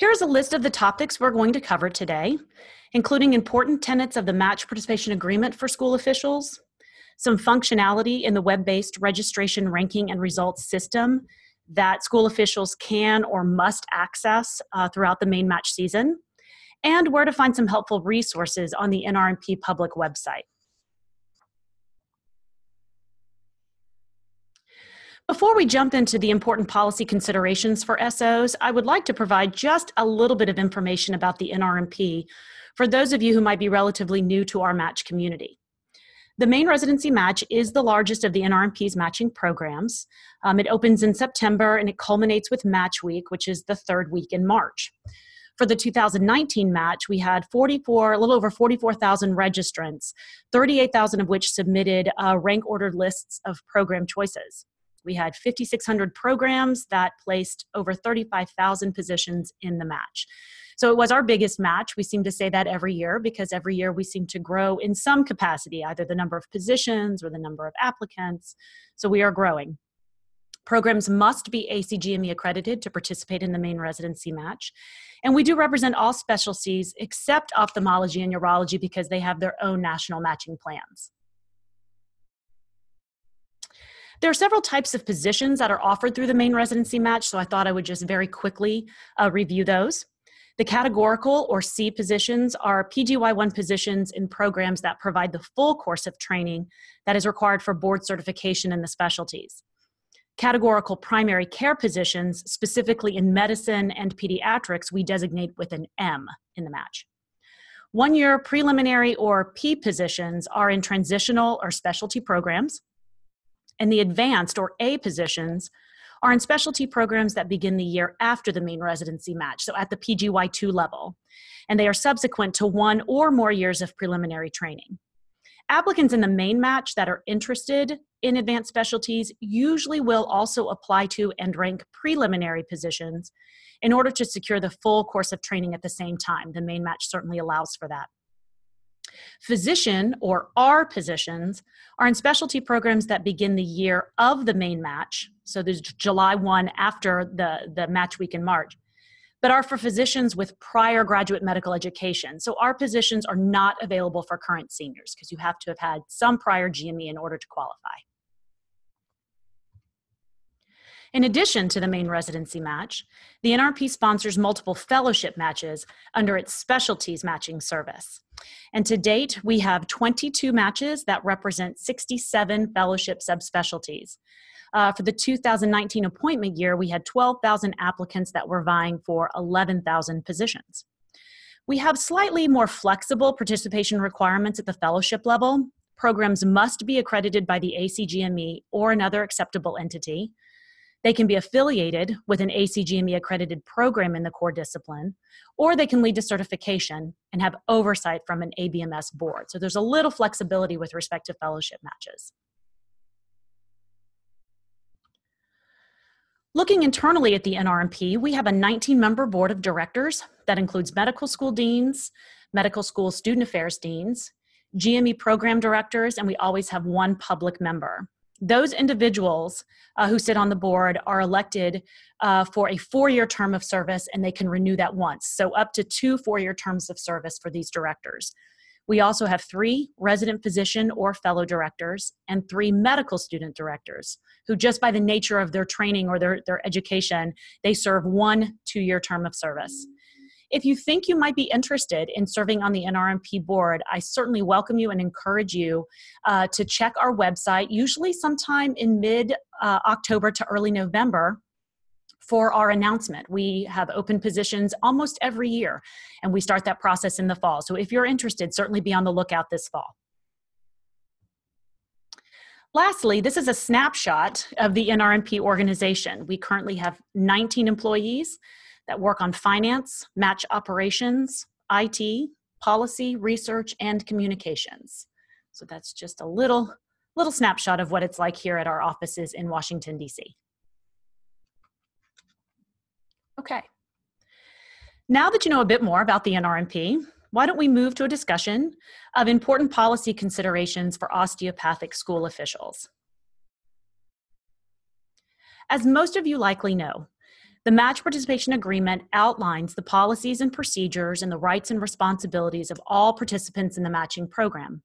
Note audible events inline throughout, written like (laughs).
Here's a list of the topics we're going to cover today, including important tenets of the match participation agreement for school officials, some functionality in the web based registration, ranking, and results system that school officials can or must access uh, throughout the main match season, and where to find some helpful resources on the NRMP public website. Before we jump into the important policy considerations for SOs, I would like to provide just a little bit of information about the NRMP for those of you who might be relatively new to our match community. The main residency match is the largest of the NRMP's matching programs. Um, it opens in September and it culminates with Match Week, which is the third week in March. For the 2019 match, we had 44, a little over 44,000 registrants, 38,000 of which submitted uh, rank ordered lists of program choices. We had 5,600 programs that placed over 35,000 positions in the match. So it was our biggest match. We seem to say that every year because every year we seem to grow in some capacity, either the number of positions or the number of applicants. So we are growing. Programs must be ACGME accredited to participate in the main residency match. And we do represent all specialties except ophthalmology and urology because they have their own national matching plans. There are several types of positions that are offered through the main residency match, so I thought I would just very quickly uh, review those. The categorical or C positions are PGY1 positions in programs that provide the full course of training that is required for board certification in the specialties. Categorical primary care positions, specifically in medicine and pediatrics, we designate with an M in the match. One year preliminary or P positions are in transitional or specialty programs and the advanced or A positions are in specialty programs that begin the year after the main residency match, so at the PGY2 level, and they are subsequent to one or more years of preliminary training. Applicants in the main match that are interested in advanced specialties usually will also apply to and rank preliminary positions in order to secure the full course of training at the same time. The main match certainly allows for that. Physician or R positions are in specialty programs that begin the year of the main match. So there's July 1 after the, the match week in March, but are for physicians with prior graduate medical education. So R positions are not available for current seniors because you have to have had some prior GME in order to qualify. In addition to the main residency match, the NRMP sponsors multiple fellowship matches under its specialties matching service. And to date, we have 22 matches that represent 67 fellowship subspecialties. Uh, for the 2019 appointment year, we had 12,000 applicants that were vying for 11,000 positions. We have slightly more flexible participation requirements at the fellowship level. Programs must be accredited by the ACGME or another acceptable entity. They can be affiliated with an ACGME accredited program in the core discipline, or they can lead to certification and have oversight from an ABMS board. So there's a little flexibility with respect to fellowship matches. Looking internally at the NRMP, we have a 19 member board of directors that includes medical school deans, medical school student affairs deans, GME program directors, and we always have one public member those individuals uh, who sit on the board are elected uh, for a four year term of service and they can renew that once. So, up to two four year terms of service for these directors. We also have three resident physician or fellow directors and three medical student directors who, just by the nature of their training or their, their education, they serve one two year term of service. If you think you might be interested in serving on the NRMP board, I certainly welcome you and encourage you uh, to check our website, usually sometime in mid uh, October to early November for our announcement. We have open positions almost every year, and we start that process in the fall. So if you're interested, certainly be on the lookout this fall. Lastly, this is a snapshot of the NRMP organization. We currently have 19 employees that work on finance, match operations, IT, policy, research, and communications. So that's just a little, little snapshot of what it's like here at our offices in Washington, D.C. Okay. Now that you know a bit more about the NRMP, why don't we move to a discussion of important policy considerations for osteopathic school officials? As most of you likely know, The match participation agreement outlines the policies and procedures and the rights and responsibilities of all participants in the matching program.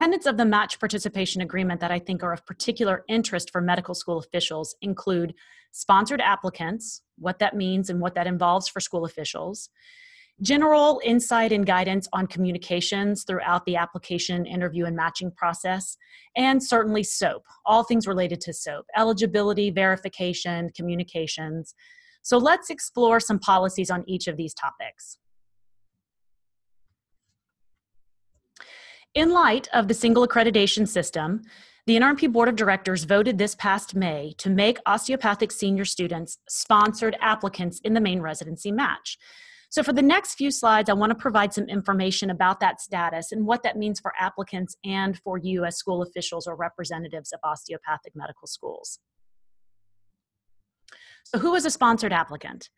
Tenets of the match participation agreement that I think are of particular interest for medical school officials include sponsored applicants, what that means and what that involves for school officials, general insight and guidance on communications throughout the application, interview, and matching process, and certainly SOAP, all things related to SOAP, eligibility, verification, communications. So let's explore some policies on each of these topics. In light of the single accreditation system, the NRMP Board of Directors voted this past May to make osteopathic senior students sponsored applicants in the main residency match. So, for the next few slides, I want to provide some information about that status and what that means for applicants and for you as school officials or representatives of osteopathic medical schools. So, who is a sponsored applicant?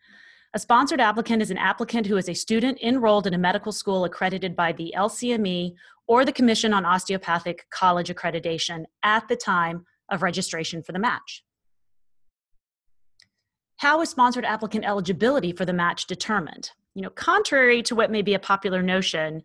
A sponsored applicant is an applicant who is a student enrolled in a medical school accredited by the LCME or the Commission on Osteopathic College Accreditation at the time of registration for the match. How is sponsored applicant eligibility for the match determined? You know, contrary to what may be a popular notion,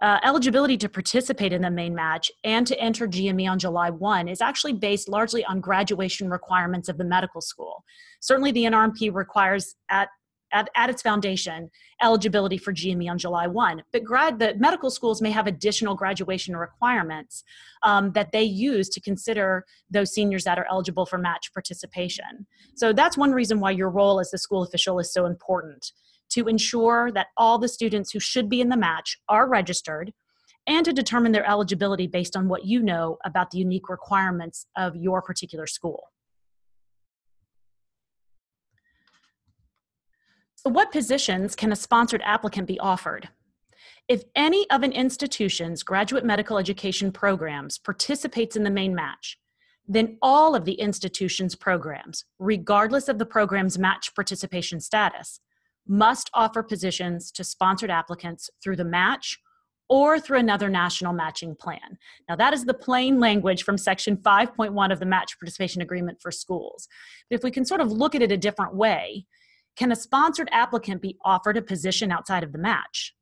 uh, eligibility to participate in the main match and to enter GME on July 1 is actually based largely on graduation requirements of the medical school. Certainly, the NRMP requires at at, at its foundation eligibility for GME on July 1. But grad, the medical schools may have additional graduation requirements um, that they use to consider those seniors that are eligible for match participation. So that's one reason why your role as the school official is so important to ensure that all the students who should be in the match are registered and to determine their eligibility based on what you know about the unique requirements of your particular school. What positions can a sponsored applicant be offered? If any of an institution's graduate medical education programs participates in the main match, then all of the institution's programs, regardless of the program's match participation status, must offer positions to sponsored applicants through the match or through another national matching plan. Now, that is the plain language from Section 5.1 of the Match Participation Agreement for Schools. But if we can sort of look at it a different way, can a sponsored applicant be offered a position outside of the match?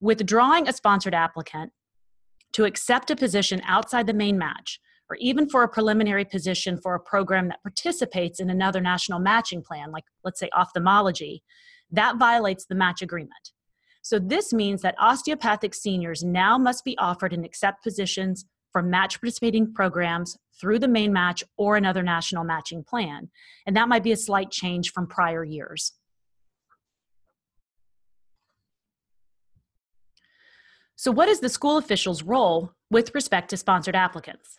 Withdrawing a sponsored applicant to accept a position outside the main match, or even for a preliminary position for a program that participates in another national matching plan, like let's say ophthalmology, that violates the match agreement. So, this means that osteopathic seniors now must be offered and accept positions for match participating programs through the main match or another national matching plan. And that might be a slight change from prior years. So, what is the school official's role with respect to sponsored applicants?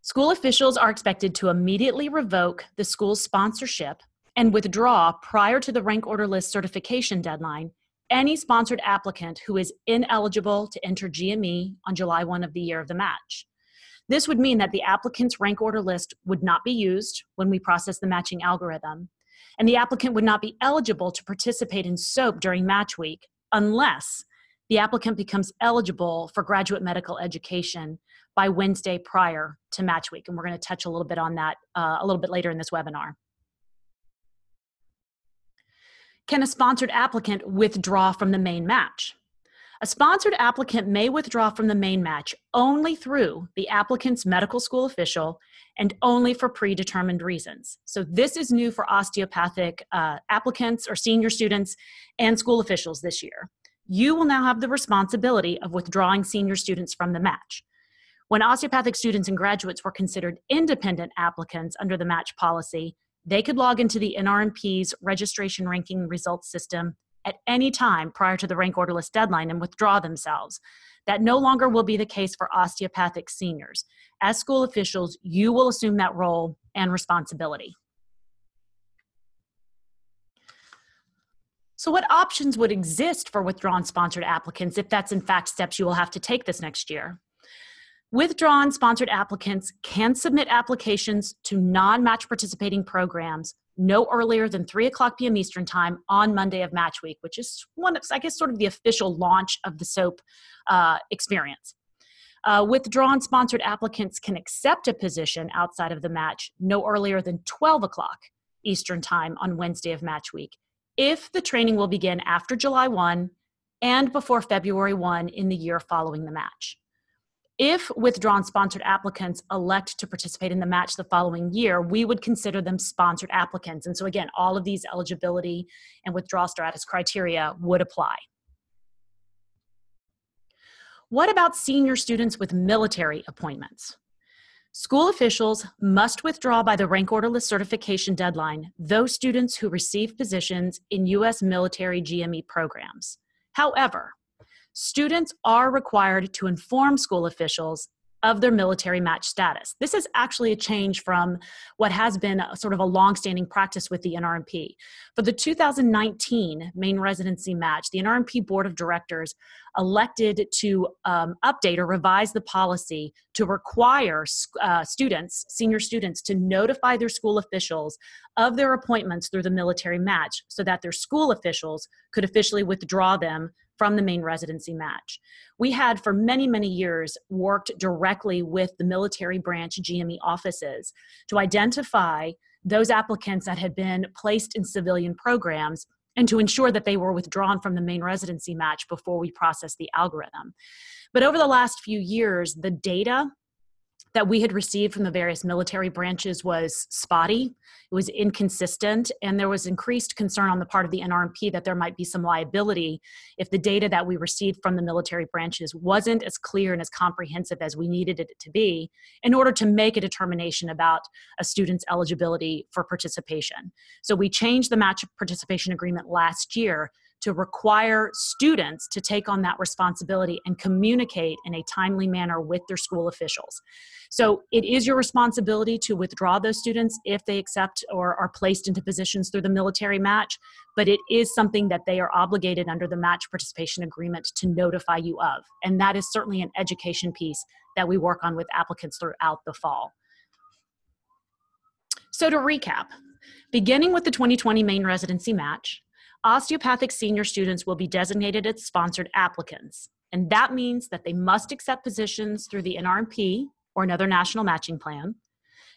School officials are expected to immediately revoke the school's sponsorship and withdraw prior to the rank order list certification deadline any sponsored applicant who is ineligible to enter GME on July 1 of the year of the match. This would mean that the applicant's rank order list would not be used when we process the matching algorithm, and the applicant would not be eligible to participate in SOAP during match week unless the applicant becomes eligible for graduate medical education by Wednesday prior to match week. And we're going to touch a little bit on that uh, a little bit later in this webinar. Can a sponsored applicant withdraw from the main match? A sponsored applicant may withdraw from the main match only through the applicant's medical school official and only for predetermined reasons. So, this is new for osteopathic uh, applicants or senior students and school officials this year. You will now have the responsibility of withdrawing senior students from the match. When osteopathic students and graduates were considered independent applicants under the match policy, they could log into the NRMP's registration ranking results system at any time prior to the rank order list deadline and withdraw themselves. That no longer will be the case for osteopathic seniors. As school officials, you will assume that role and responsibility. So, what options would exist for withdrawn sponsored applicants if that's in fact steps you will have to take this next year? Withdrawn sponsored applicants can submit applications to non match participating programs no earlier than 3 o'clock p.m. Eastern Time on Monday of Match Week, which is one of, I guess, sort of the official launch of the SOAP uh, experience. Uh, withdrawn sponsored applicants can accept a position outside of the match no earlier than 12 o'clock Eastern Time on Wednesday of match week. If the training will begin after July 1 and before February 1 in the year following the match. If withdrawn sponsored applicants elect to participate in the match the following year, we would consider them sponsored applicants. And so, again, all of these eligibility and withdrawal status criteria would apply. What about senior students with military appointments? School officials must withdraw by the rank order list certification deadline those students who receive positions in U.S. military GME programs. However, students are required to inform school officials of their military match status. This is actually a change from what has been a, sort of a long-standing practice with the NRMP. For the 2019 main residency match, the NRMP Board of Directors elected to um, update or revise the policy to require uh, students, senior students, to notify their school officials of their appointments through the military match so that their school officials could officially withdraw them from the main residency match. We had for many, many years worked directly with the military branch GME offices to identify those applicants that had been placed in civilian programs and to ensure that they were withdrawn from the main residency match before we processed the algorithm. But over the last few years, the data that we had received from the various military branches was spotty, it was inconsistent, and there was increased concern on the part of the NRMP that there might be some liability if the data that we received from the military branches wasn't as clear and as comprehensive as we needed it to be in order to make a determination about a student's eligibility for participation. So we changed the match participation agreement last year to require students to take on that responsibility and communicate in a timely manner with their school officials. So it is your responsibility to withdraw those students if they accept or are placed into positions through the military match, but it is something that they are obligated under the match participation agreement to notify you of. And that is certainly an education piece that we work on with applicants throughout the fall. So to recap, beginning with the 2020 main residency match, osteopathic senior students will be designated as sponsored applicants. And that means that they must accept positions through the NRMP or another national matching plan.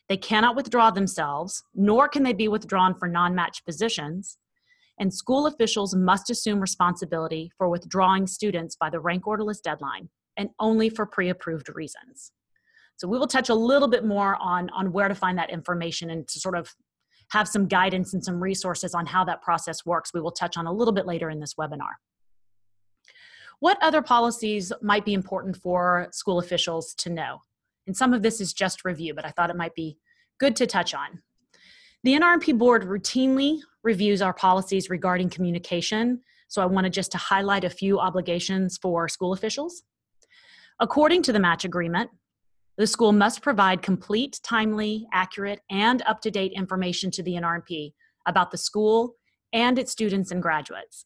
They cannot withdraw themselves, nor can they be withdrawn for non match positions. And school officials must assume responsibility for withdrawing students by the rank order list deadline and only for pre approved reasons. So we will touch a little bit more on, on where to find that information and to sort of have some guidance and some resources on how that process works, we will touch on a little bit later in this webinar. What other policies might be important for school officials to know? And some of this is just review, but I thought it might be good to touch on. The NRMP board routinely reviews our policies regarding communication, so I wanted just to highlight a few obligations for school officials. According to the match agreement, the school must provide complete, timely, accurate, and up to date information to the NRMP about the school and its students and graduates.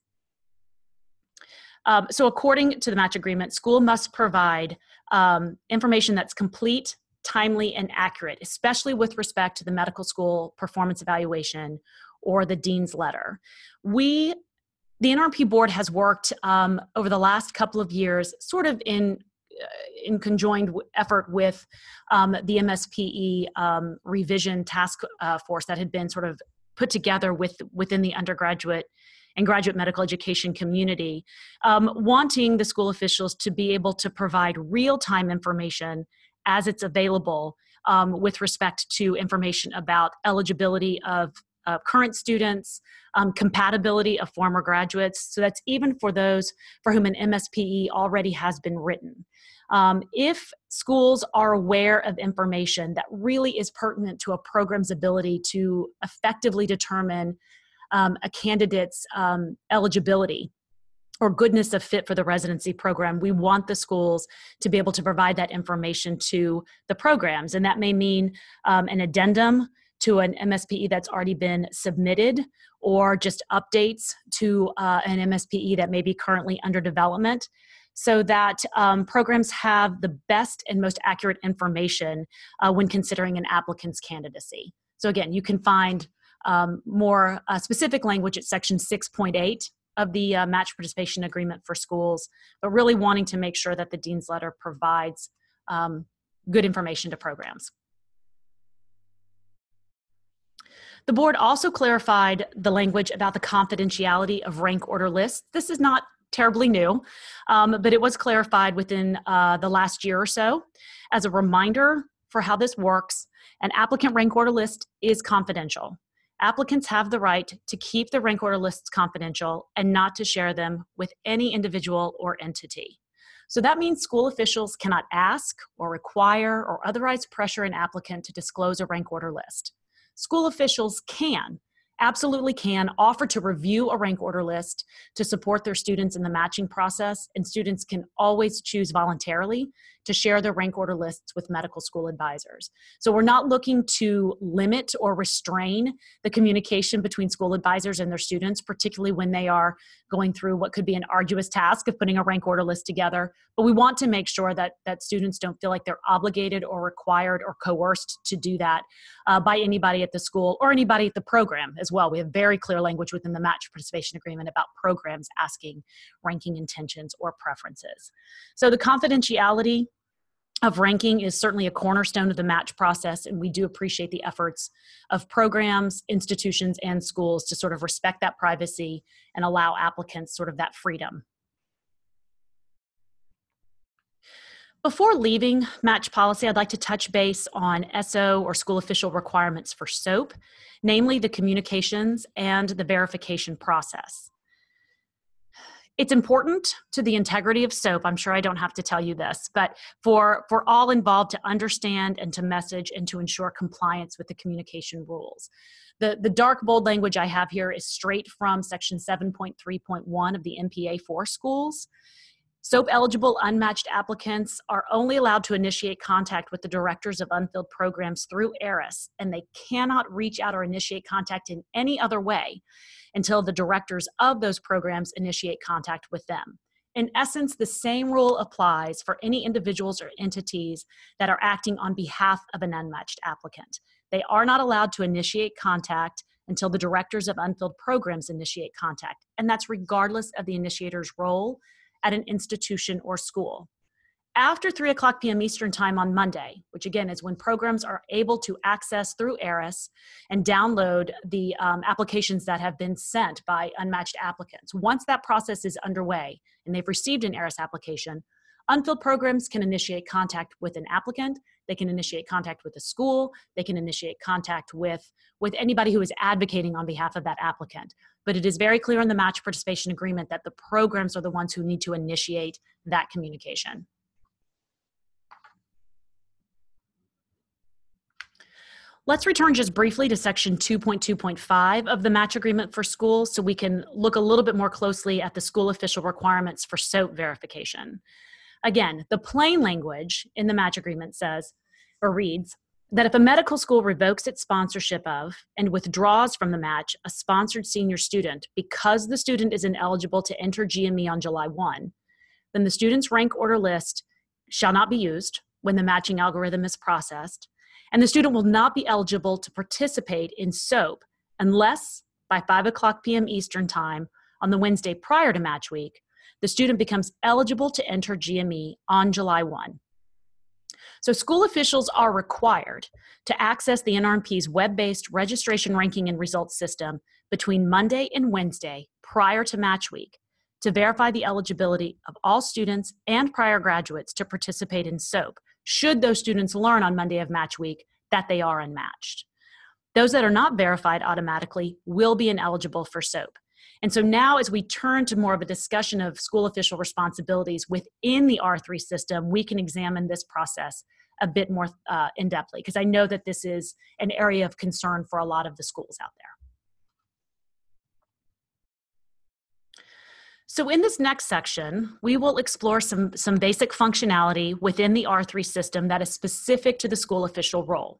Um, so, according to the match agreement, school must provide um, information that's complete, timely, and accurate, especially with respect to the medical school performance evaluation or the dean's letter. We, the NRMP board, has worked um, over the last couple of years, sort of in in conjoined effort with um, the MSPE um, revision task uh, force that had been sort of put together with within the undergraduate and graduate medical education community, um, wanting the school officials to be able to provide real time information as it's available um, with respect to information about eligibility of current students, um, compatibility of former graduates. So that's even for those for whom an MSPE already has been written. Um, if schools are aware of information that really is pertinent to a program's ability to effectively determine um, a candidate's um, eligibility or goodness of fit for the residency program, we want the schools to be able to provide that information to the programs. And that may mean um, an addendum to an MSPE that's already been submitted or just updates to uh, an MSPE that may be currently under development so that um, programs have the best and most accurate information uh, when considering an applicant's candidacy. So, again, you can find um, more uh, specific language at section 6.8 of the uh, match participation agreement for schools, but really wanting to make sure that the Dean's letter provides um, good information to programs. The board also clarified the language about the confidentiality of rank order lists. This is not terribly new, um, but it was clarified within uh, the last year or so. As a reminder for how this works, an applicant rank order list is confidential. Applicants have the right to keep the rank order lists confidential and not to share them with any individual or entity. So that means school officials cannot ask or require or otherwise pressure an applicant to disclose a rank order list. School officials can, absolutely can offer to review a rank order list to support their students in the matching process, and students can always choose voluntarily to share their rank order lists with medical school advisors. So we're not looking to limit or restrain the communication between school advisors and their students, particularly when they are going through what could be an arduous task of putting a rank order list together. But we want to make sure that, that students don't feel like they're obligated or required or coerced to do that uh, by anybody at the school or anybody at the program as well. We have very clear language within the match participation agreement about programs asking ranking intentions or preferences. So the confidentiality of ranking is certainly a cornerstone of the match process, and we do appreciate the efforts of programs, institutions, and schools to sort of respect that privacy and allow applicants sort of that freedom. Before leaving match policy, I'd like to touch base on SO or school official requirements for SOAP, namely the communications and the verification process. It's important to the integrity of SOAP. I'm sure I don't have to tell you this, but for, for all involved to understand and to message and to ensure compliance with the communication rules. The, the dark bold language I have here is straight from section 7.3.1 of the MPA for schools. SOAP eligible unmatched applicants are only allowed to initiate contact with the directors of unfilled programs through ERAS, and they cannot reach out or initiate contact in any other way until the directors of those programs initiate contact with them. In essence, the same rule applies for any individuals or entities that are acting on behalf of an unmatched applicant. They are not allowed to initiate contact until the directors of unfilled programs initiate contact, and that's regardless of the initiator's role at an institution or school. After 3 o'clock p.m. Eastern Time on Monday, which again is when programs are able to access through ERAS and download the um, applications that have been sent by unmatched applicants. Once that process is underway and they've received an ERAS application, unfilled programs can initiate contact with an applicant they can initiate contact with the school they can initiate contact with with anybody who is advocating on behalf of that applicant but it is very clear in the match participation agreement that the programs are the ones who need to initiate that communication Let's return just briefly to section 2.2.5 of the match agreement for schools so we can look a little bit more closely at the school official requirements for SOAP verification. Again, the plain language in the match agreement says or reads that if a medical school revokes its sponsorship of and withdraws from the match a sponsored senior student because the student is ineligible to enter GME on July 1, then the student's rank order list shall not be used when the matching algorithm is processed, and the student will not be eligible to participate in SOAP unless by 5 o'clock p.m. Eastern Time on the Wednesday prior to match week, the student becomes eligible to enter GME on July 1. So, school officials are required to access the NRMP's web based registration ranking and results system between Monday and Wednesday prior to match week to verify the eligibility of all students and prior graduates to participate in SOAP, should those students learn on Monday of match week that they are unmatched. Those that are not verified automatically will be ineligible for SOAP. And so now, as we turn to more of a discussion of school official responsibilities within the R3 system, we can examine this process a bit more uh, in depthly because I know that this is an area of concern for a lot of the schools out there. So in this next section, we will explore some, some basic functionality within the R3 system that is specific to the school official role.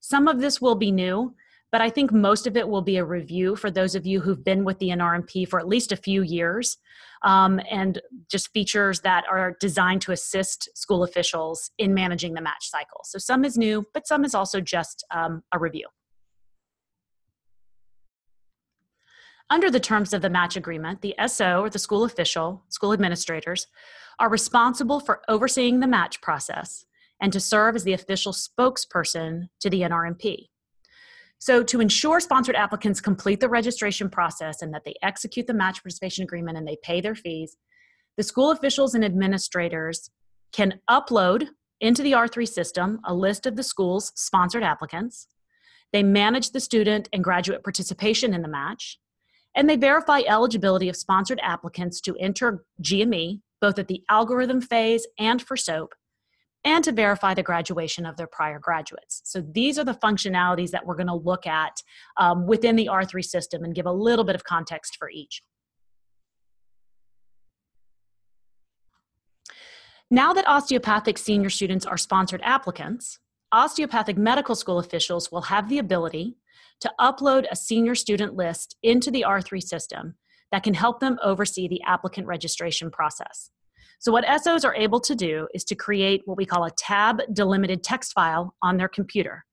Some of this will be new, but I think most of it will be a review for those of you who've been with the NRMP for at least a few years um, and just features that are designed to assist school officials in managing the match cycle. So some is new, but some is also just um, a review. Under the terms of the match agreement, the SO or the school official, school administrators, are responsible for overseeing the match process and to serve as the official spokesperson to the NRMP. So, to ensure sponsored applicants complete the registration process and that they execute the match participation agreement and they pay their fees, the school officials and administrators can upload into the R3 system a list of the school's sponsored applicants. They manage the student and graduate participation in the match, and they verify eligibility of sponsored applicants to enter GME, both at the algorithm phase and for SOAP, and to verify the graduation of their prior graduates. So these are the functionalities that we're going to look at um, within the R3 system and give a little bit of context for each. Now that osteopathic senior students are sponsored applicants, osteopathic medical school officials will have the ability to upload a senior student list into the R3 system that can help them oversee the applicant registration process. So, what SOs are able to do is to create what we call a tab delimited text file on their computer.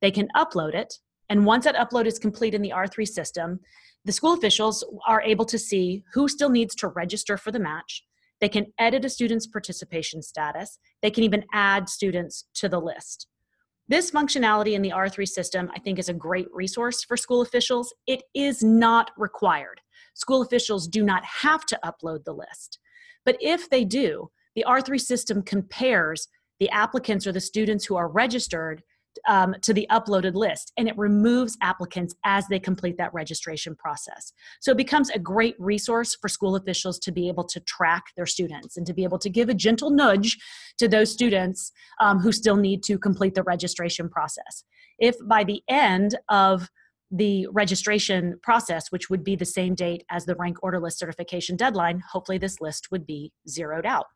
They can upload it, and once that upload is complete in the R3 system, the school officials are able to see who still needs to register for the match they can edit a student's participation status. They can even add students to the list. This functionality in the R3 system, I think, is a great resource for school officials. It is not required. School officials do not have to upload the list. But if they do, the R3 system compares the applicants or the students who are registered um, to the uploaded list and it removes applicants as they complete that registration process. So it becomes a great resource for school officials to be able to track their students and to be able to give a gentle nudge to those students um, who still need to complete the registration process. If by the end of the registration process, which would be the same date as the rank order list certification deadline, hopefully this list would be zeroed out.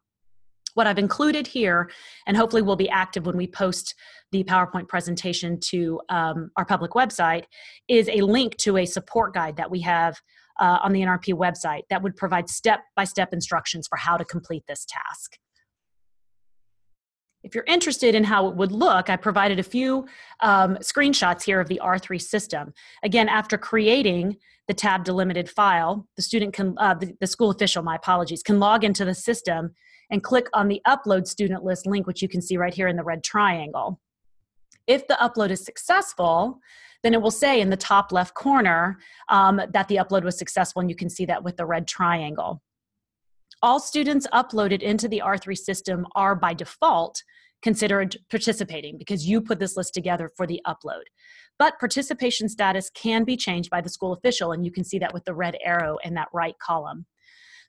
What I've included here, and hopefully will be active when we post the PowerPoint presentation to um, our public website, is a link to a support guide that we have uh, on the NRMP website that would provide step by step instructions for how to complete this task. If you're interested in how it would look, I provided a few um, screenshots here of the R3 system. Again, after creating the tab delimited file, the student can, uh, the, the school official, my apologies, can log into the system and click on the upload student list link, which you can see right here in the red triangle. If the upload is successful, then it will say in the top left corner um, that the upload was successful, and you can see that with the red triangle. All students uploaded into the R3 system are by default considered participating because you put this list together for the upload. But participation status can be changed by the school official, and you can see that with the red arrow in that right column.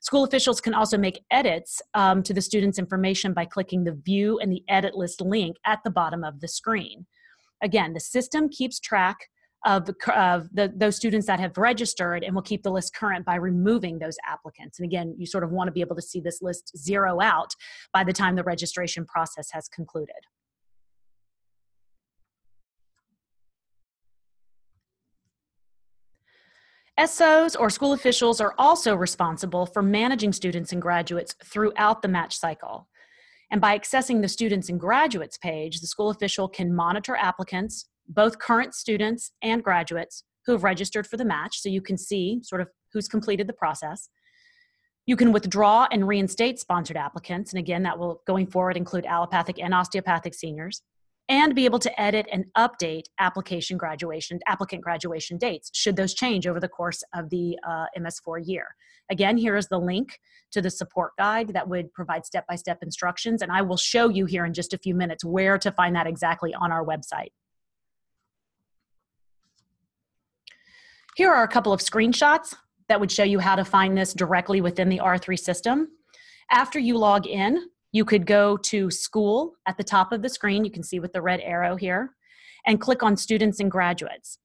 School officials can also make edits um, to the student's information by clicking the View and the Edit List link at the bottom of the screen. Again, the system keeps track of, of the, those students that have registered and will keep the list current by removing those applicants. And again, you sort of want to be able to see this list zero out by the time the registration process has concluded. SOs or school officials are also responsible for managing students and graduates throughout the match cycle. And by accessing the students and graduates page, the school official can monitor applicants, both current students and graduates who have registered for the match, so you can see sort of who's completed the process. You can withdraw and reinstate sponsored applicants, and again, that will going forward include allopathic and osteopathic seniors and be able to edit and update application graduation applicant graduation dates should those change over the course of the uh, ms4 year. Again here is the link to the support guide that would provide step-by-step instructions and i will show you here in just a few minutes where to find that exactly on our website. Here are a couple of screenshots that would show you how to find this directly within the r3 system. After you log in you could go to school at the top of the screen, you can see with the red arrow here, and click on students and graduates.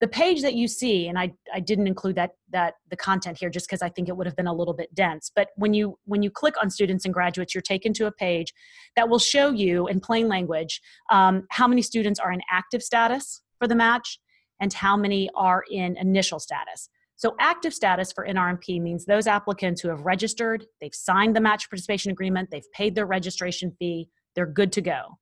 The page that you see, and I, I didn't include that, that the content here just because I think it would have been a little bit dense, but when you, when you click on students and graduates, you're taken to a page that will show you in plain language um, how many students are in active status for the match and how many are in initial status. So, active status for NRMP means those applicants who have registered, they've signed the match participation agreement, they've paid their registration fee, they're good to go.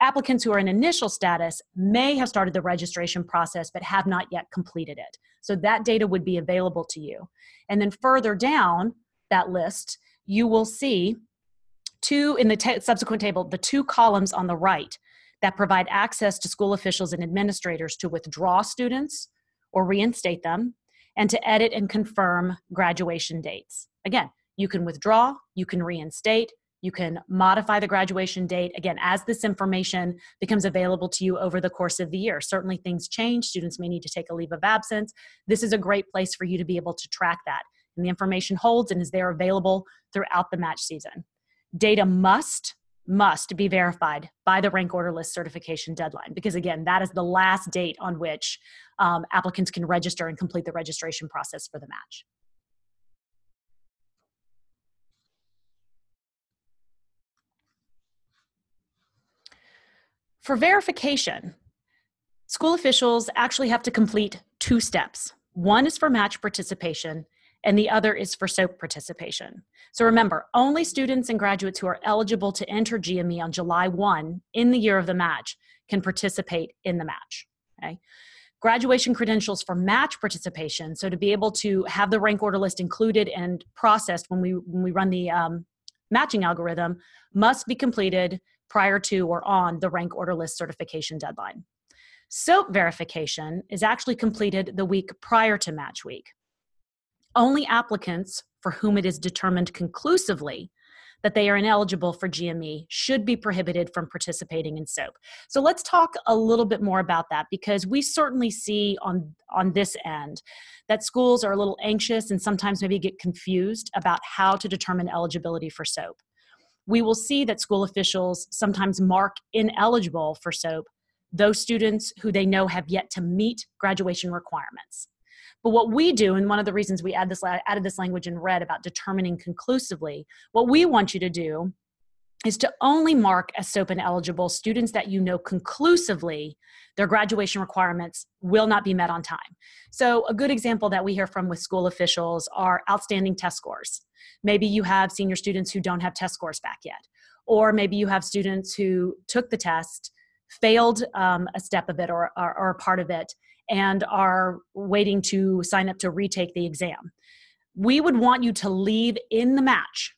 Applicants who are in initial status may have started the registration process but have not yet completed it. So, that data would be available to you. And then further down that list, you will see two in the subsequent table, the two columns on the right that provide access to school officials and administrators to withdraw students or reinstate them, and to edit and confirm graduation dates. Again, you can withdraw, you can reinstate, you can modify the graduation date again as this information becomes available to you over the course of the year. Certainly, things change. Students may need to take a leave of absence. This is a great place for you to be able to track that. And the information holds and is there available throughout the match season. Data must must be verified by the rank order list certification deadline because again that is the last date on which um, applicants can register and complete the registration process for the match For verification, school officials actually have to complete two steps. One is for match participation, and the other is for SOAP participation. So remember, only students and graduates who are eligible to enter GME on July 1 in the year of the match can participate in the match. Okay? Graduation credentials for match participation, so to be able to have the rank order list included and processed when we, when we run the um, matching algorithm, must be completed prior to or on the rank order list certification deadline. SOAP verification is actually completed the week prior to match week. Only applicants for whom it is determined conclusively that they are ineligible for GME should be prohibited from participating in SOAP. So let's talk a little bit more about that because we certainly see on, on this end that schools are a little anxious and sometimes maybe get confused about how to determine eligibility for SOAP we will see that school officials sometimes mark ineligible for SOAP those students who they know have yet to meet graduation requirements. But what we do, and one of the reasons we add this, added this language in red about determining conclusively, what we want you to do is to only mark as SOAP ineligible students that you know conclusively their graduation requirements will not be met on time. So, a good example that we hear from with school officials are outstanding test scores. Maybe you have senior students who don't have test scores back yet, or maybe you have students who took the test, failed um, a step of it or, or, or a part of it, and are waiting to sign up to retake the exam. We would want you to leave in the match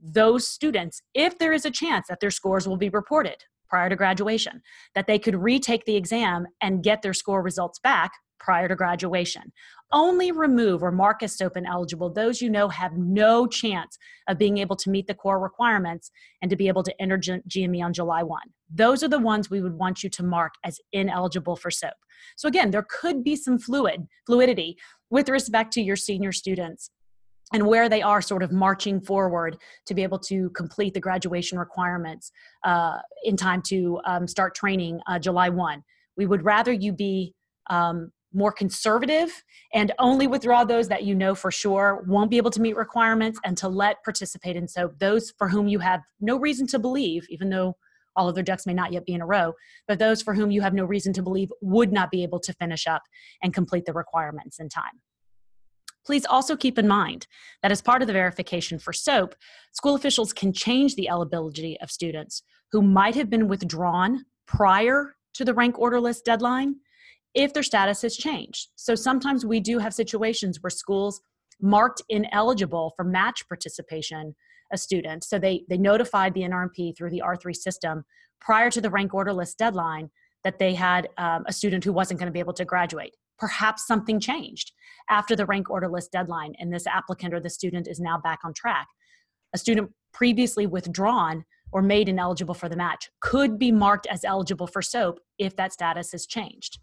those students if there is a chance that their scores will be reported prior to graduation, that they could retake the exam and get their score results back prior to graduation. Only remove or mark as SOAP ineligible those you know have no chance of being able to meet the core requirements and to be able to enter GME on July 1. Those are the ones we would want you to mark as ineligible for SOAP. So again, there could be some fluid fluidity with respect to your senior students and where they are sort of marching forward to be able to complete the graduation requirements uh, in time to um, start training uh, July 1. We would rather you be um, more conservative and only withdraw those that you know for sure won't be able to meet requirements and to let participate in. So those for whom you have no reason to believe even though all of their ducks may not yet be in a row but those for whom you have no reason to believe would not be able to finish up and complete the requirements in time. Please also keep in mind that as part of the verification for SOAP, school officials can change the eligibility of students who might have been withdrawn prior to the rank order list deadline if their status has changed. So sometimes we do have situations where schools marked ineligible for match participation a student. So they, they notified the NRMP through the R3 system prior to the rank order list deadline that they had um, a student who wasn't going to be able to graduate perhaps something changed after the rank order list deadline and this applicant or the student is now back on track. A student previously withdrawn or made ineligible for the match could be marked as eligible for SOAP if that status has changed.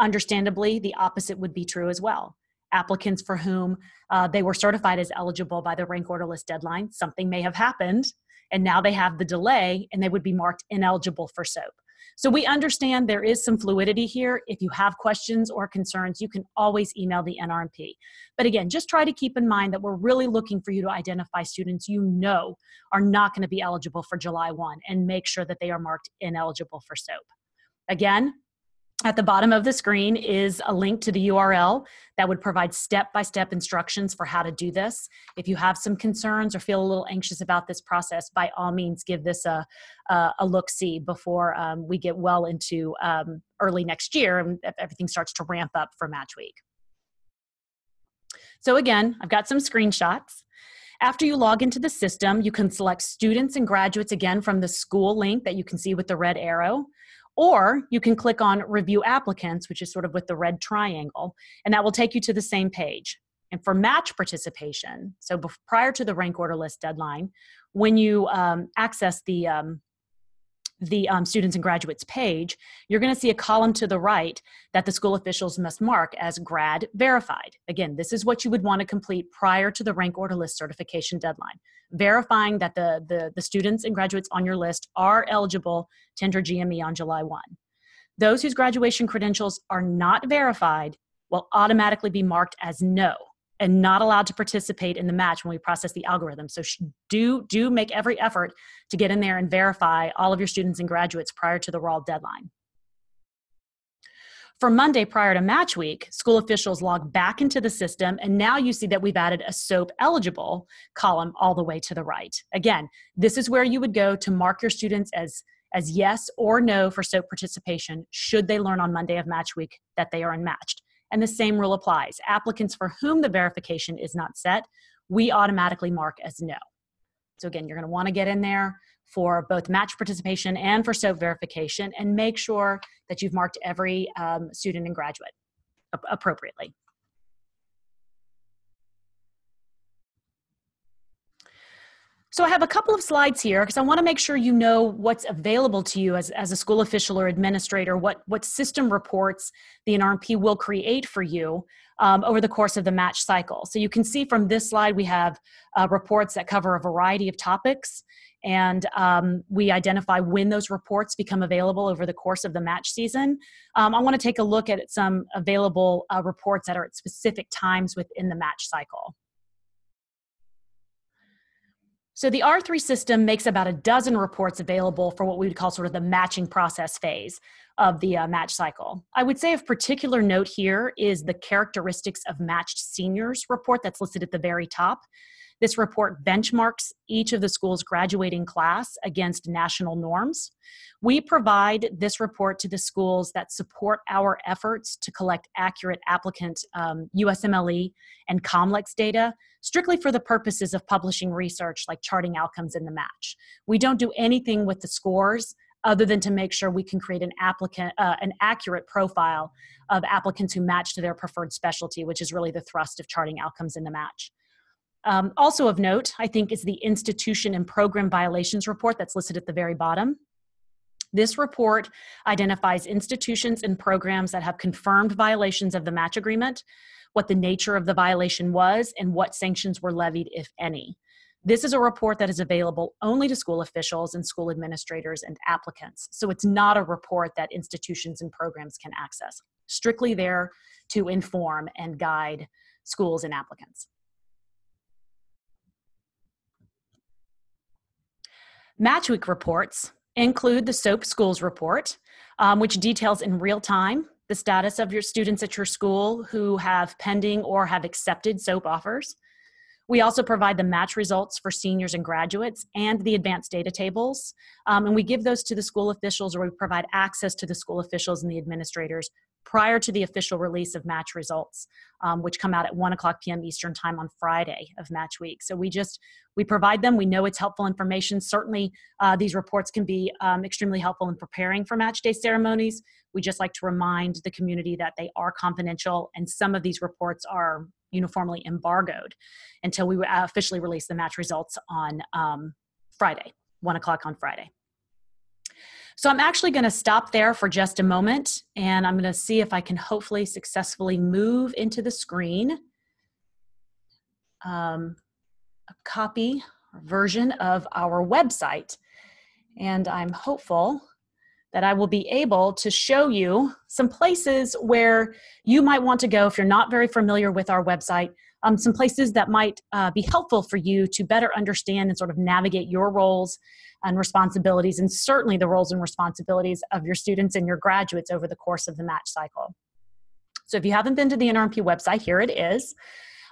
Understandably, the opposite would be true as well. Applicants for whom uh, they were certified as eligible by the rank order list deadline, something may have happened, and now they have the delay and they would be marked ineligible for SOAP. So we understand there is some fluidity here. If you have questions or concerns, you can always email the NRMP. But again, just try to keep in mind that we're really looking for you to identify students you know are not going to be eligible for July 1 and make sure that they are marked ineligible for SOAP. Again, at the bottom of the screen is a link to the URL that would provide step by step instructions for how to do this. If you have some concerns or feel a little anxious about this process, by all means, give this a, a, a look see before um, we get well into um, early next year and everything starts to ramp up for match week. So, again, I've got some screenshots. After you log into the system, you can select students and graduates again from the school link that you can see with the red arrow Or you can click on Review Applicants, which is sort of with the red triangle, and that will take you to the same page. And for match participation, so prior to the rank order list deadline, when you um, access the um, the um, students and graduates page, you're going to see a column to the right that the school officials must mark as grad verified. Again, this is what you would want to complete prior to the rank order list certification deadline, verifying that the, the, the students and graduates on your list are eligible to enter GME on July 1. Those whose graduation credentials are not verified will automatically be marked as no and not allowed to participate in the match when we process the algorithm. So do do make every effort to get in there and verify all of your students and graduates prior to the ROL deadline. For Monday prior to match week, school officials log back into the system, and now you see that we've added a SOAP eligible column all the way to the right. Again, this is where you would go to mark your students as, as yes or no for SOAP participation should they learn on Monday of match week that they are unmatched. And the same rule applies. Applicants for whom the verification is not set, we automatically mark as no. So again, you're going to want to get in there for both match participation and for SOAP verification and make sure that you've marked every um, student and graduate appropriately. So I have a couple of slides here because I want to make sure you know what's available to you as, as a school official or administrator, what, what system reports the NRMP will create for you um, over the course of the match cycle. So you can see from this slide, we have uh, reports that cover a variety of topics and um, we identify when those reports become available over the course of the match season. Um, I want to take a look at some available uh, reports that are at specific times within the match cycle. So the R3 system makes about a dozen reports available for what we would call sort of the matching process phase of the uh, match cycle. I would say of particular note here is the characteristics of matched seniors report that's listed at the very top. This report benchmarks each of the school's graduating class against national norms. We provide this report to the schools that support our efforts to collect accurate applicant um, USMLE and COMLEX data, strictly for the purposes of publishing research like charting outcomes in the match. We don't do anything with the scores other than to make sure we can create an applicant uh, an accurate profile of applicants who match to their preferred specialty which is really the thrust of charting outcomes in the match um, also of note, I think, is the institution and program violations report that's listed at the very bottom. This report identifies institutions and programs that have confirmed violations of the match agreement, what the nature of the violation was, and what sanctions were levied, if any. This is a report that is available only to school officials and school administrators and applicants. So it's not a report that institutions and programs can access, strictly there to inform and guide schools and applicants. Matchweek reports include the SOAP Schools report, um, which details in real time the status of your students at your school who have pending or have accepted SOAP offers. We also provide the match results for seniors and graduates and the advanced data tables. Um, and we give those to the school officials or we provide access to the school officials and the administrators prior to the official release of match results, um, which come out at 1 o'clock p.m. Eastern Time on Friday of match week. So we just, we provide them. We know it's helpful information. Certainly, uh, these reports can be um, extremely helpful in preparing for match day ceremonies. We just like to remind the community that they are confidential and some of these reports are uniformly embargoed until we officially release the match results on um, Friday, 1 o'clock on Friday. So I'm actually going to stop there for just a moment and I'm going to see if I can hopefully successfully move into the screen um, a copy version of our website. And I'm hopeful that I will be able to show you some places where you might want to go if you're not very familiar with our website. Um, some places that might uh, be helpful for you to better understand and sort of navigate your roles and responsibilities, and certainly the roles and responsibilities of your students and your graduates over the course of the match cycle. So if you haven't been to the NRMP website, here it is.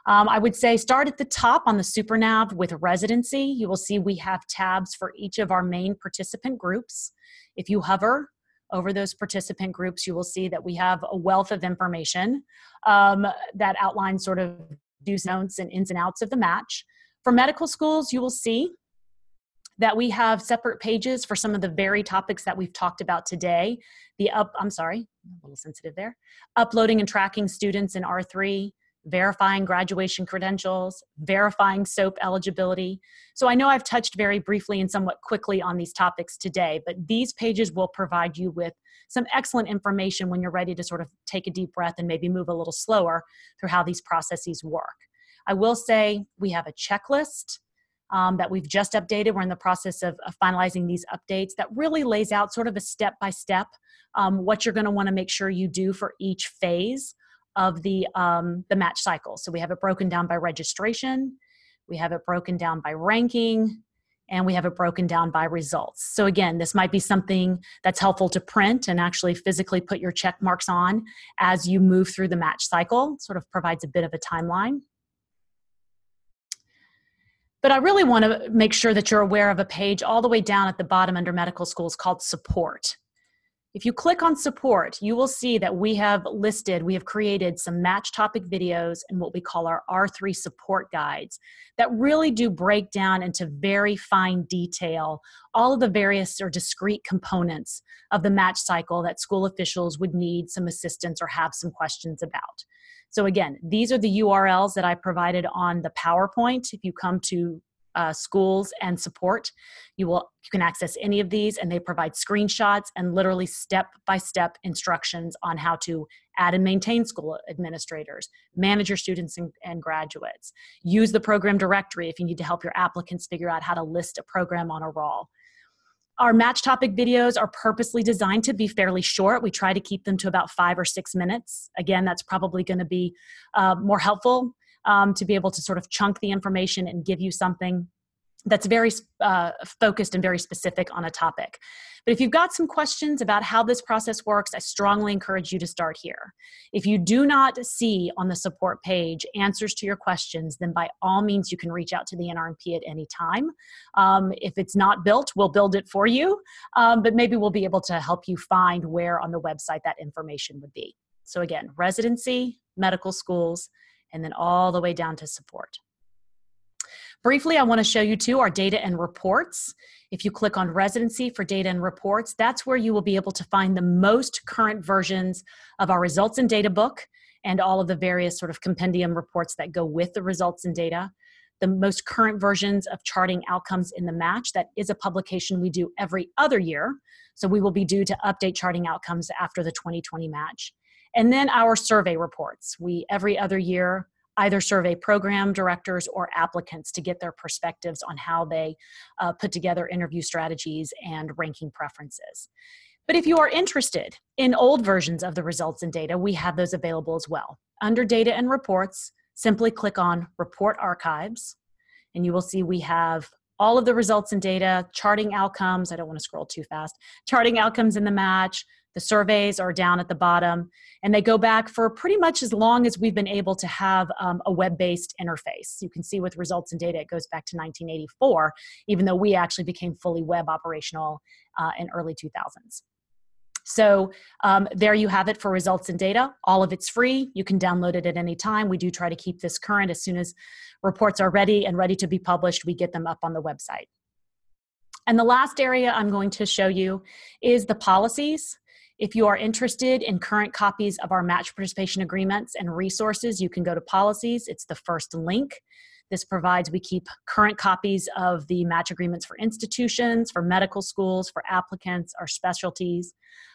Um, I would say start at the top on the SuperNav with residency. You will see we have tabs for each of our main participant groups. If you hover over those participant groups, you will see that we have a wealth of information um, that outlines sort of do's, and ins and outs of the match. For medical schools, you will see that we have separate pages for some of the very topics that we've talked about today. The up, I'm sorry, a little sensitive there. Uploading and tracking students in R3, verifying graduation credentials, verifying SOAP eligibility. So I know I've touched very briefly and somewhat quickly on these topics today, but these pages will provide you with some excellent information when you're ready to sort of take a deep breath and maybe move a little slower through how these processes work. I will say we have a checklist um, that we've just updated. We're in the process of, of, finalizing these updates that really lays out sort of a step by step what you're going to want to make sure you do for each phase of the um, the match cycle. So we have it broken down by registration, we have it broken down by ranking, and we have it broken down by results. So again, this might be something that's helpful to print and actually physically put your check marks on as you move through the match cycle. Sort of provides a bit of a timeline. But I really want to make sure that you're aware of a page all the way down at the bottom under medical schools called support. If you click on support, you will see that we have listed, we have created some match topic videos and what we call our R3 support guides that really do break down into very fine detail all of the various or discrete components of the match cycle that school officials would need some assistance or have some questions about. So again, these are the URLs that I provided on the PowerPoint. If you come to uh, schools and support. You will you can access any of these, and they provide screenshots and literally step by step instructions on how to add and maintain school administrators, manage your students and, and graduates, use the program directory if you need to help your applicants figure out how to list a program on a ROL. Our match topic videos are purposely designed to be fairly short. We try to keep them to about five or six minutes. Again, that's probably going to be uh, more helpful um, to be able to sort of chunk the information and give you something that's very uh, focused and very specific on a topic. But if you've got some questions about how this process works, I strongly encourage you to start here. If you do not see on the support page answers to your questions, then by all means you can reach out to the NRMP at any time. Um, if it's not built, we'll build it for you, um, but maybe we'll be able to help you find where on the website that information would be. So again, residency, medical schools, and then all the way down to support. Briefly, I want to show you too our data and reports. If you click on residency for data and reports, that's where you will be able to find the most current versions of our results and data book and all of the various sort of compendium reports that go with the results and data. The most current versions of charting outcomes in the match. That is a publication we do every other year. So we will be due to update charting outcomes after the 2020 match. And then our survey reports. We every other year either survey program directors or applicants to get their perspectives on how they uh, put together interview strategies and ranking preferences. But if you are interested in old versions of the results and data, we have those available as well. Under data and reports, simply click on report archives and you will see we have all of the results and data, charting outcomes. I don't want to scroll too fast. Charting outcomes in the match, the surveys are down at the bottom, and they go back for pretty much as long as we've been able to have um, a web based interface. You can see with results and data, it goes back to 1984, even though we actually became fully web operational uh, in early 2000s. So um, there you have it for results and data. All of it's free. You can download it at any time. We do try to keep this current as soon as reports are ready and ready to be published. We get them up on the website. And the last area I'm going to show you is the policies. If you are interested in current copies of our match participation agreements and resources, you can go to policies. It's the first link. This provides, we keep current copies of the match agreements for institutions, for medical schools, for applicants, our specialties.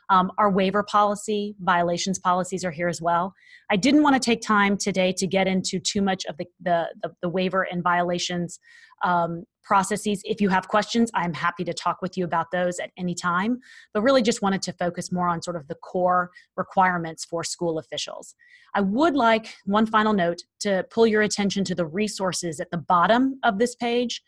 Um, our waiver policy, violations policies are here as well. I didn't want to take time today to get into too much of the, the, the, the waiver and violations um, processes. If you have questions, I'm happy to talk with you about those at any time, but really just wanted to focus more on sort of the core requirements for school officials. I would like one final note to pull your attention to the resources at the bottom of this page.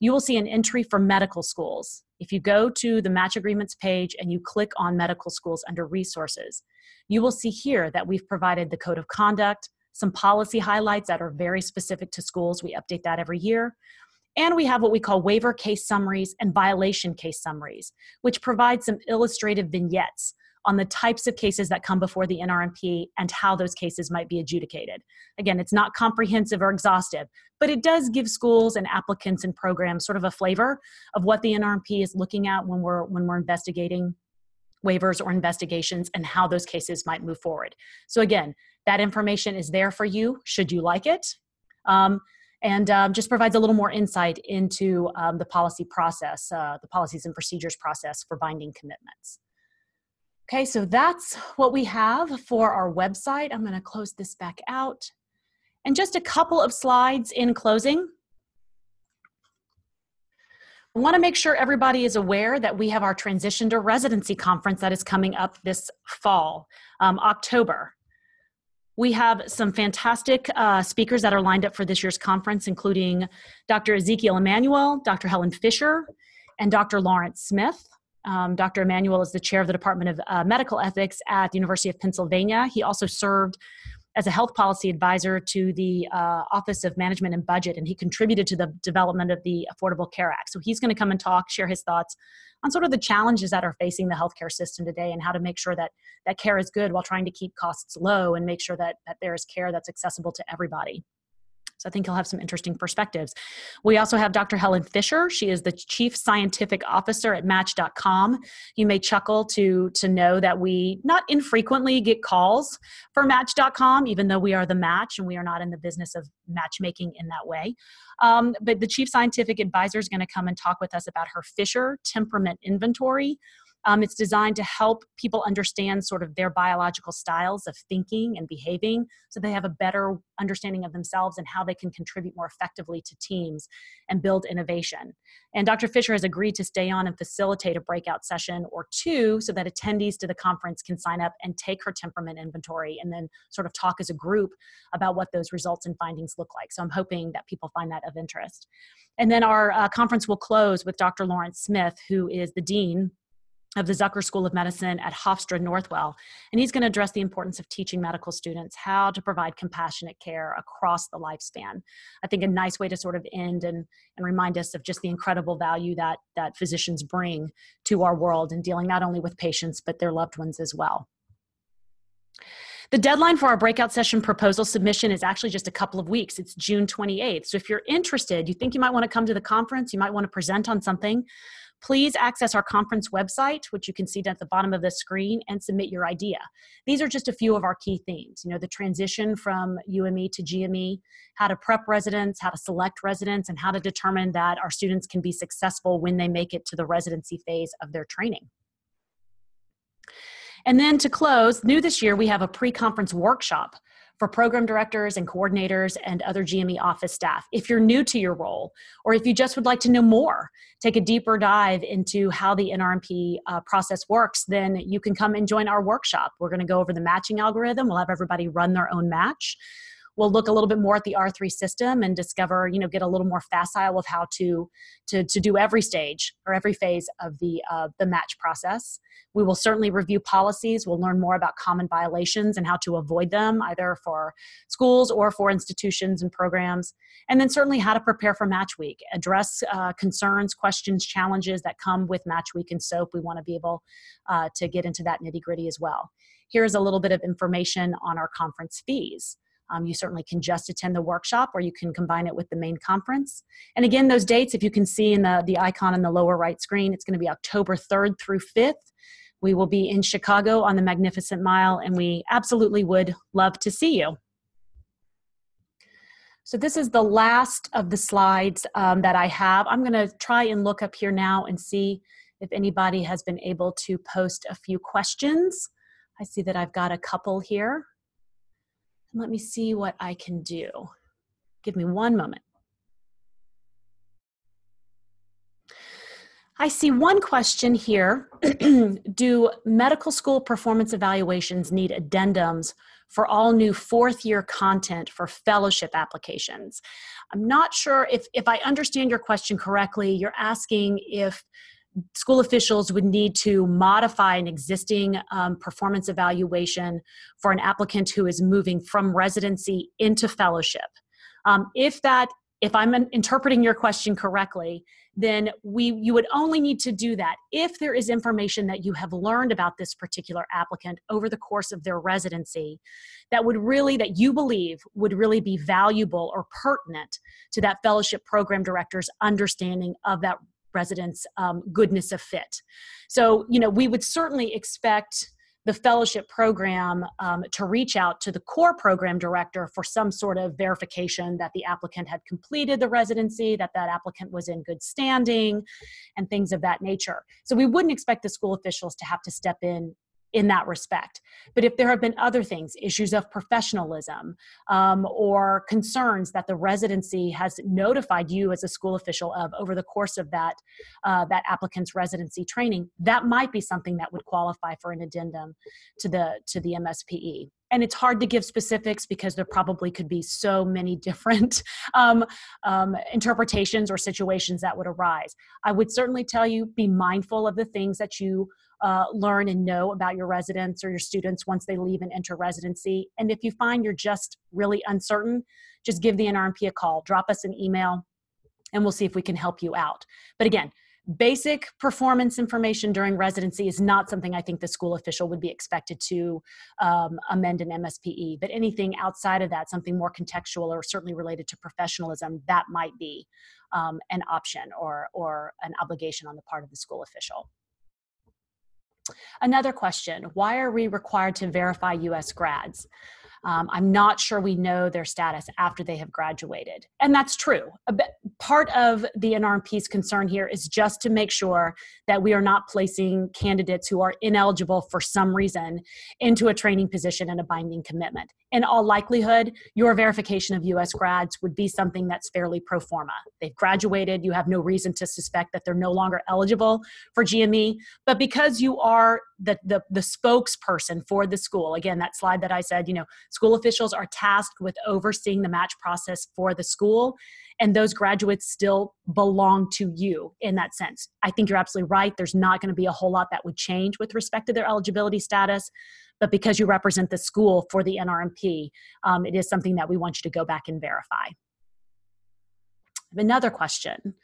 You will see an entry for medical schools. If you go to the match agreements page and you click on medical schools under resources, you will see here that we've provided the code of conduct, some policy highlights that are very specific to schools. We update that every year. And we have what we call waiver case summaries and violation case summaries, which provide some illustrative vignettes on the types of cases that come before the NRMP and how those cases might be adjudicated. Again, it's not comprehensive or exhaustive, but it does give schools and applicants and programs sort of a flavor of what the NRMP is looking at when we're when we're investigating waivers or investigations and how those cases might move forward. So again, that information is there for you should you like it. Um, and um, just provides a little more insight into um, the policy process, uh, the policies and procedures process for binding commitments. Okay, so that's what we have for our website. I'm going to close this back out. And just a couple of slides in closing. I want to make sure everybody is aware that we have our Transition to Residency Conference that is coming up this fall, um, October. We have some fantastic uh, speakers that are lined up for this year's conference, including Dr. Ezekiel Emanuel, Dr. Helen Fisher, and Dr. Lawrence Smith. Um, Dr. Emanuel is the chair of the Department of uh, Medical Ethics at the University of Pennsylvania. He also served as a health policy advisor to the uh, Office of Management and Budget, and he contributed to the development of the Affordable Care Act. So he's going to come and talk, share his thoughts on sort of the challenges that are facing the healthcare system today and how to make sure that that care is good while trying to keep costs low and make sure that, that there is care that's accessible to everybody. So I think he'll have some interesting perspectives. We also have Dr. Helen Fisher. She is the Chief Scientific Officer at Match.com. You may chuckle to, to know that we not infrequently get calls for Match.com, even though we are the match and we are not in the business of matchmaking in that way. Um, but the Chief Scientific Advisor is going to come and talk with us about her Fisher Temperament Inventory um, it's designed to help people understand sort of their biological styles of thinking and behaving so they have a better understanding of themselves and how they can contribute more effectively to teams and build innovation. And Dr. Fisher has agreed to stay on and facilitate a breakout session or two so that attendees to the conference can sign up and take her temperament inventory and then sort of talk as a group about what those results and findings look like. So I'm hoping that people find that of interest. And then our uh, conference will close with Dr. Lawrence Smith, who is the Dean of the Zucker School of Medicine at Hofstra Northwell. And he's going to address the importance of teaching medical students how to provide compassionate care across the lifespan. I think a nice way to sort of end and, and remind us of just the incredible value that, that physicians bring to our world in dealing not only with patients, but their loved ones as well. The deadline for our breakout session proposal submission is actually just a couple of weeks. It's June 28th. So if you're interested, you think you might want to come to the conference, you might want to present on something, Please access our conference website, which you can see at the bottom of the screen, and submit your idea. These are just a few of our key themes. You know, the transition from UME to GME, how to prep residents, how to select residents, and how to determine that our students can be successful when they make it to the residency phase of their training. And then to close, new this year, we have a pre conference workshop for program directors and coordinators and other GME office staff. If you're new to your role, or if you just would like to know more, take a deeper dive into how the NRMP uh, process works, then you can come and join our workshop. We're going to go over the matching algorithm. We'll have everybody run their own match we'll look a little bit more at the R3 system and discover, you know, get a little more facile with how to to, to do every stage or every phase of the uh, the match process. We will certainly review policies. We'll learn more about common violations and how to avoid them, either for schools or for institutions and programs. And then certainly how to prepare for Match Week, address uh, concerns, questions, challenges that come with Match Week and SOAP. We want to be able uh, to get into that nitty gritty as well. Here's a little bit of information on our conference fees. Um, you certainly can just attend the workshop or you can combine it with the main conference. And again, those dates, if you can see in the, the icon in the lower right screen, it's going to be October 3rd through 5th. We will be in Chicago on the Magnificent Mile, and we absolutely would love to see you. So this is the last of the slides um, that I have. I'm going to try and look up here now and see if anybody has been able to post a few questions. I see that I've got a couple here. Let me see what I can do. Give me one moment. I see one question here. (clears throat) Do medical school performance evaluations need addendums for all new fourth year content for fellowship applications? I'm not sure if, if I understand your question correctly. You're asking if school officials would need to modify an existing um, performance evaluation for an applicant who is moving from residency into fellowship. Um, if that if I'm interpreting your question correctly, then we you would only need to do that if there is information that you have learned about this particular applicant over the course of their residency that would really that you believe would really be valuable or pertinent to that fellowship program director's understanding of that resident's um, goodness of fit so you know we would certainly expect the fellowship program um, to reach out to the core program director for some sort of verification that the applicant had completed the residency, that that applicant was in good standing, and things of that nature. So we wouldn't expect the school officials to have to step in in that respect. But if there have been other things, issues of professionalism um, or concerns that the residency has notified you as a school official of over the course of that uh, that applicant's residency training, that might be something that would qualify for an addendum to the to the MSPE. And it's hard to give specifics because there probably could be so many (laughs) different um, um, interpretations or situations that would arise. I would certainly tell you be mindful of the things that you uh, learn and know about your residents or your students once they leave and enter residency. And if you find you're just really uncertain, just give the NRMP a call, drop us an email, and we'll see if we can help you out. But again, basic performance information during residency is not something I think the school official would be expected to um, amend an MSPE. But anything outside of that, something more contextual or certainly related to professionalism, that might be um, an option or, or an obligation on the part of the school official. Another question, why are we required to verify US grads? Um, I'm not sure we know their status after they have graduated. And that's true. part of the NRMP's concern here is just to make sure that we are not placing candidates who are ineligible for some reason into a training position and a binding commitment in all likelihood, your verification of US grads would be something that's fairly pro forma. They've graduated, you have no reason to suspect that they're no longer eligible for GME. But because you are the, the, the spokesperson for the school, again, that slide that I said, you know, school officials are tasked with overseeing the match process for the school, and those graduates still belong to you in that sense. I think you're absolutely right. There's not going to be a whole lot that would change with respect to their eligibility status but because you represent the school for the NRMP, um, it is something that we want you to go back and verify. Another question.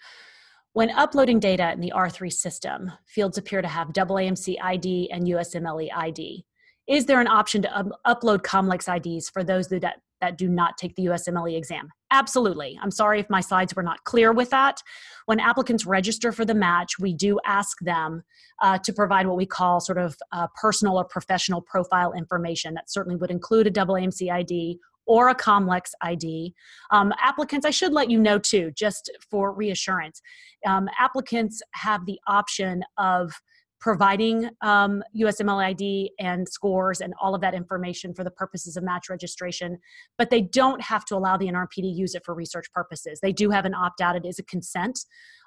When uploading data in the R3 system, fields appear to have AAMC ID and USMLE ID. Is there an option to up upload COMLEX IDs for those that, that do not take the USMLE exam? Absolutely. I'm sorry if my slides were not clear with that. When applicants register for the match, we do ask them uh, to provide what we call sort of uh, personal or professional profile information. That certainly would include a AAMC ID or a COMLEX ID. Um, applicants, I should let you know too, just for reassurance, um, applicants have the option of providing um, USMLE ID and scores and all of that information for the purposes of match registration, but they don't have to allow the NRP to use it for research purposes. They do have an opt out, it is a consent.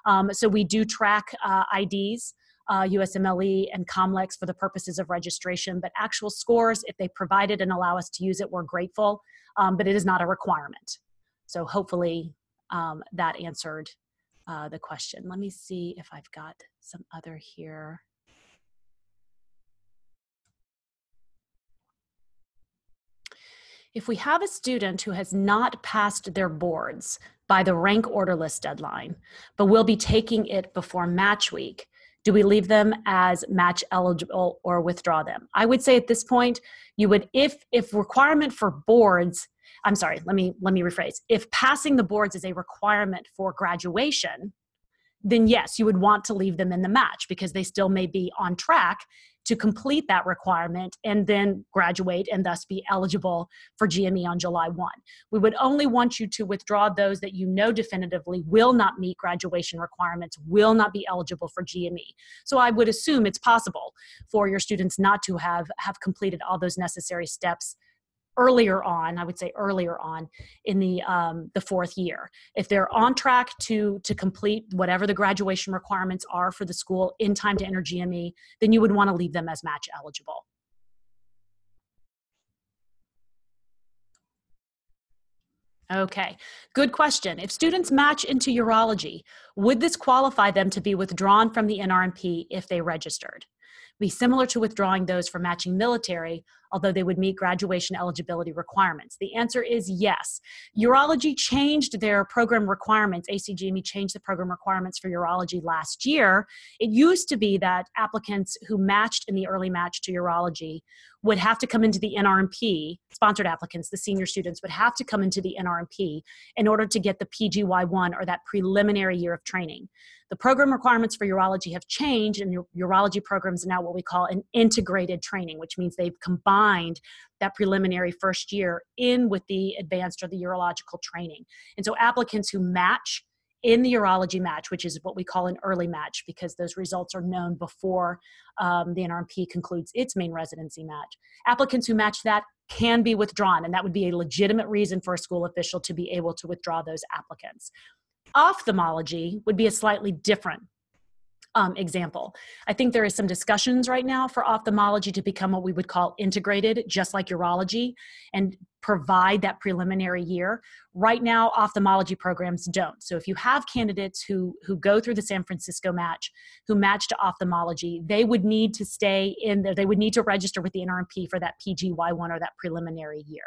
Um, so we do track uh, IDs. Uh, USMLE and COMLEX for the purposes of registration, but actual scores, if they provide it and allow us to use it, we're grateful, um, but it is not a requirement. So hopefully um, that answered uh, the question. Let me see if I've got some other here. If we have a student who has not passed their boards by the rank order list deadline, but will be taking it before match week, do we leave them as match eligible or withdraw them? I would say at this point, you would if if requirement for boards, I'm sorry, let me let me rephrase. If passing the boards is a requirement for graduation, then yes, you would want to leave them in the match because they still may be on track to complete that requirement and then graduate and thus be eligible for GME on July 1. We would only want you to withdraw those that you know definitively will not meet graduation requirements, will not be eligible for GME. So I would assume it's possible for your students not to have have completed all those necessary steps earlier on i would say earlier on in the um, the fourth year if they're on track to to complete whatever the graduation requirements are for the school in time to enter gme then you would want to leave them as match eligible Okay, good question. If students match into urology, would this qualify them to be withdrawn from the NRMP if they registered? Be similar to withdrawing those for matching military, although they would meet graduation eligibility requirements? The answer is yes. Urology changed their program requirements. ACGME changed the program requirements for urology last year. It used to be that applicants who matched in the early match to urology would have to come into the NRMP, sponsored applicants, the senior students would have to come into the NRMP in order to get the PGY1 or that preliminary year of training. The program requirements for urology have changed, and urology programs are now what we call an integrated training, which means they've combined that preliminary first year in with the advanced or the urological training. And so applicants who match in the urology match, which is what we call an early match because those results are known before um, the NRMP concludes its main residency match. Applicants who match that can be withdrawn, and that would be a legitimate reason for a school official to be able to withdraw those applicants. Ophthalmology would be a slightly different um, example. I think there is some discussions right now for ophthalmology to become what we would call integrated, just like urology, and provide that preliminary year. Right now, ophthalmology programs don't. So if you have candidates who who go through the San Francisco match, who match to ophthalmology, they would need to stay in there. They would need to register with the NRMP for that PGY1 or that preliminary year.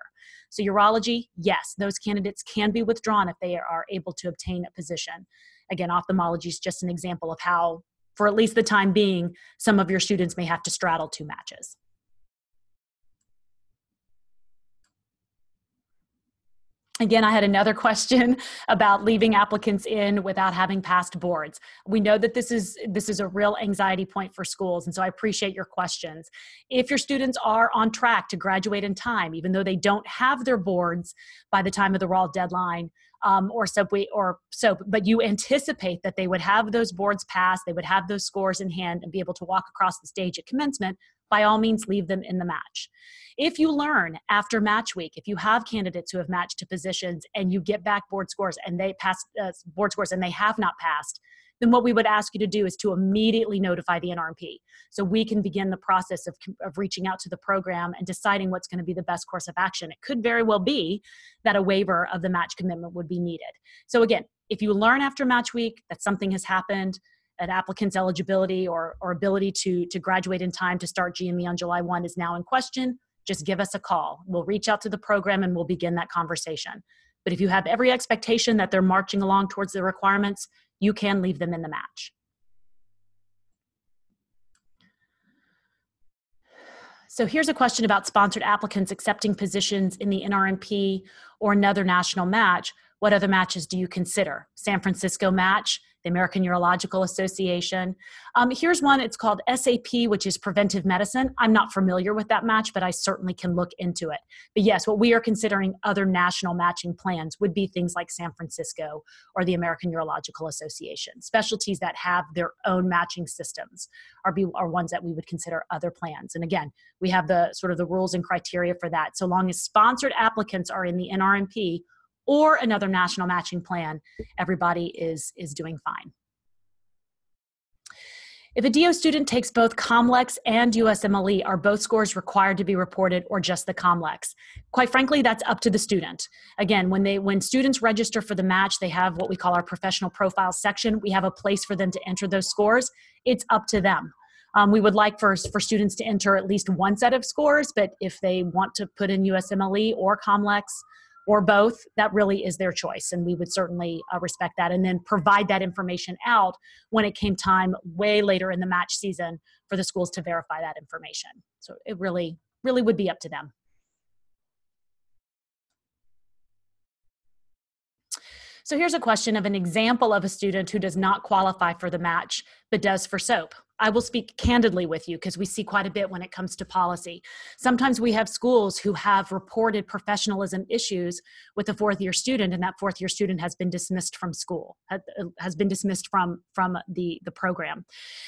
So urology, yes, those candidates can be withdrawn if they are able to obtain a position. Again, ophthalmology is just an example of how for at least the time being, some of your students may have to straddle two matches. Again, I had another (laughs) question about leaving applicants in without having passed boards. We know that this is this is a real anxiety point for schools, and so I appreciate your questions. If your students are on track to graduate in time, even though they don't have their boards by the time of the ROL deadline, um, or SOAP, or SOAP, but you anticipate that they would have those boards passed, they would have those scores in hand and be able to walk across the stage at commencement, by all means leave them in the match. If you learn after match week, if you have candidates who have matched to positions and you get back board scores and they pass uh, board scores and they have not passed, then what we would ask you to do is to immediately notify the NRMP. So we can begin the process of, of reaching out to the program and deciding what's going to be the best course of action. It could very well be that a waiver of the match commitment would be needed. So again, if you learn after match week that something has happened, an applicant's eligibility or, or ability to, to graduate in time to start GME on July 1 is now in question, just give us a call. We'll reach out to the program and we'll begin that conversation. But if you have every expectation that they're marching along towards the requirements, you can leave them in the match. So here's a question about sponsored applicants accepting positions in the NRMP or another national match. What other matches do you consider? San Francisco match, the American Urological Association. Um, here's one, it's called SAP, which is preventive medicine. I'm not familiar with that match, but I certainly can look into it. But yes, what we are considering other national matching plans would be things like San Francisco or the American Urological Association. Specialties that have their own matching systems are, be, are ones that we would consider other plans. And again, we have the sort of the rules and criteria for that. So long as sponsored applicants are in the NRMP or another national matching plan, everybody is, is doing fine. If a DO student takes both COMLEX and USMLE, are both scores required to be reported or just the COMLEX? Quite frankly, that's up to the student. Again, when they when students register for the match, they have what we call our professional profile section. We have a place for them to enter those scores. It's up to them. Um, we would like for, for students to enter at least one set of scores, but if they want to put in USMLE or COMLEX, or both, that really is their choice. And we would certainly uh, respect that and then provide that information out when it came time way later in the match season for the schools to verify that information. So it really, really would be up to them. So here's a question of an example of a student who does not qualify for the match but does for SOAP. I will speak candidly with you because we see quite a bit when it comes to policy. Sometimes we have schools who have reported professionalism issues with a fourth year student, and that fourth year student has been dismissed from school, has been dismissed from, from the, the program.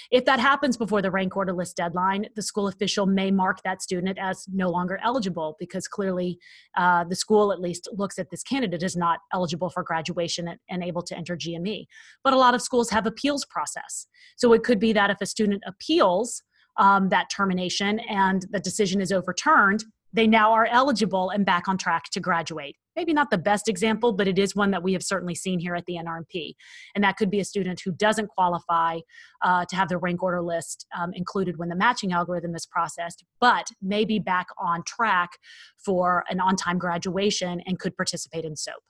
If that happens before the rank order list deadline, the school official may mark that student as no longer eligible because clearly uh, the school at least looks at this candidate as not eligible for graduation and, and able to enter GME. But a lot of schools have appeals process. So it could be that if a student appeals um, that termination and the decision is overturned, they now are eligible and back on track to graduate. Maybe not the best example, but it is one that we have certainly seen here at the NRMP. And that could be a student who doesn't qualify uh, to have the rank order list um, included when the matching algorithm is processed, but may be back on track for an on time graduation and could participate in SOAP.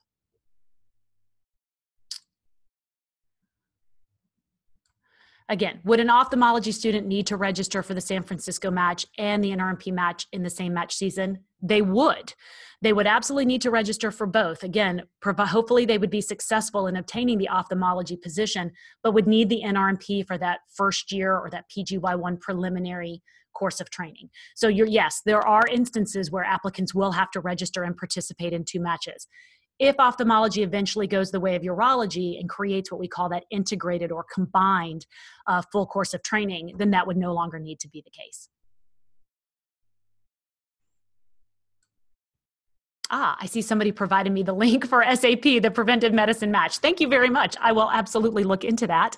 Again, would an ophthalmology student need to register for the San Francisco match and the NRMP match in the same match season? They would. They would absolutely need to register for both. Again, hopefully they would be successful in obtaining the ophthalmology position, but would need the NRMP for that first year or that PGY1 preliminary course of training. So you're yes, there are instances where applicants will have to register and participate in two matches if ophthalmology eventually goes the way of urology and creates what we call that integrated or combined uh, full course of training, then that would no longer need to be the case. Ah, I see somebody provided me the link for (laughs) SAP, the Preventive Medicine Match. Thank you very much. I will absolutely look into that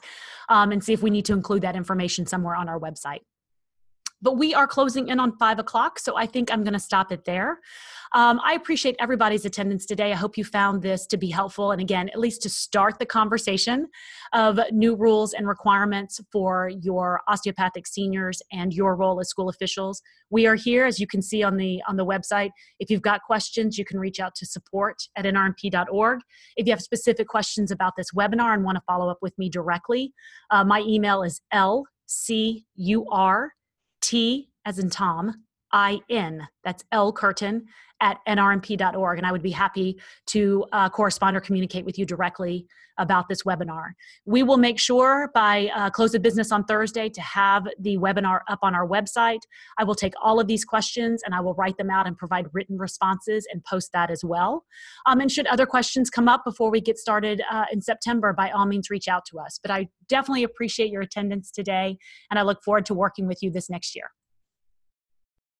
um, and see if we need to include that information somewhere on our website. But we are closing in on five o'clock, so I think I'm going to stop it there. Um, I appreciate everybody's attendance today. I hope you found this to be helpful. And again, at least to start the conversation of new rules and requirements for your osteopathic seniors and your role as school officials. We are here, as you can see on the on the website. If you've got questions, you can reach out to support at nrmp.org. If you have specific questions about this webinar and want to follow up with me directly, uh, my email is lcur T as in Tom, I N. That's L Curtin at nrmp.org. And I would be happy to uh, correspond or communicate with you directly about this webinar. We will make sure by uh, close of business on Thursday to have the webinar up on our website. I will take all of these questions and I will write them out and provide written responses and post that as well. Um, and should other questions come up before we get started uh, in September, by all means reach out to us. But I definitely appreciate your attendance today and I look forward to working with you this next year.